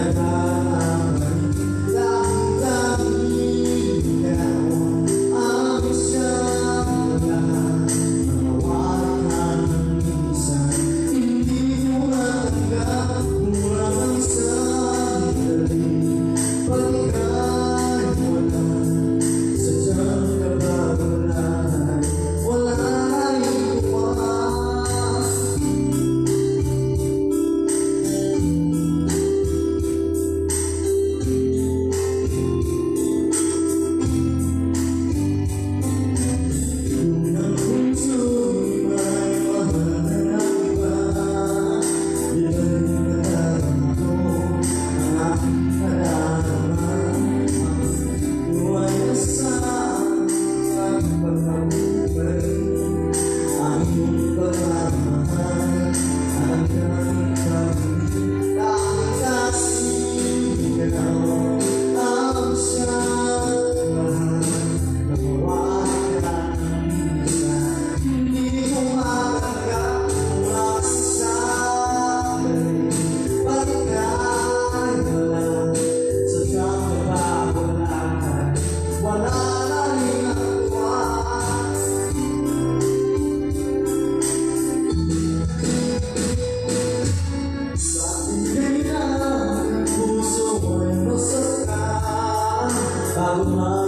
Canada. I'm